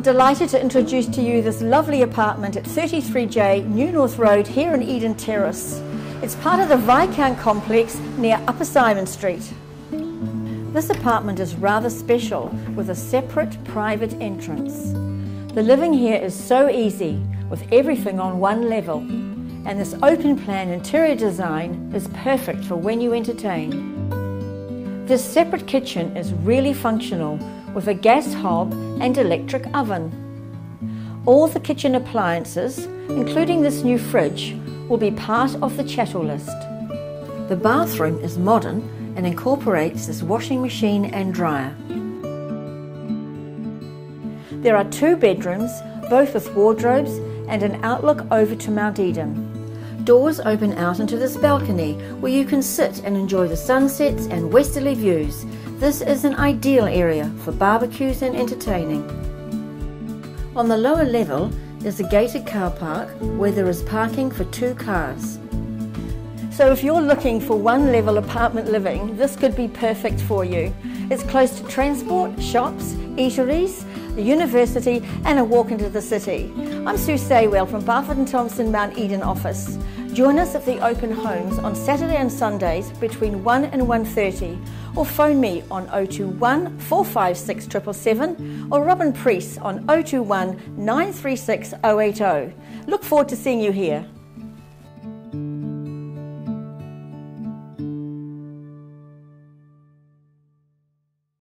delighted to introduce to you this lovely apartment at 33J New North Road here in Eden Terrace. It's part of the Viscount complex near Upper Symonds Street. This apartment is rather special with a separate private entrance. The living here is so easy with everything on one level and this open plan interior design is perfect for when you entertain. This separate kitchen is really functional with a gas hob and electric oven. All the kitchen appliances, including this new fridge, will be part of the chattel list. The bathroom is modern and incorporates this washing machine and dryer. There are two bedrooms, both with wardrobes and an outlook over to Mount Eden. Doors open out into this balcony where you can sit and enjoy the sunsets and westerly views. This is an ideal area for barbecues and entertaining. On the lower level is a gated car park where there is parking for two cars. So if you're looking for one level apartment living, this could be perfect for you. It's close to transport, shops, eateries, the university and a walk into the city. I'm Sue Saywell from Barfoot and Thompson Mount Eden office. Join us at the open homes on Saturday and Sundays between 1 and 1.30 or phone me on 021 456 777 or Robin Priest on 021 936 080. Look forward to seeing you here.